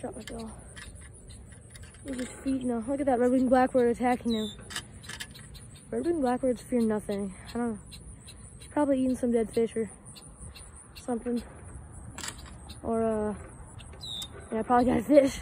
Drop my ball. Look at his feet now. Look at that red-winged blackbird attacking him. Red-winged blackbirds fear nothing. I don't know. He's probably eating some dead fish or something. Or, uh, yeah, probably got a fish.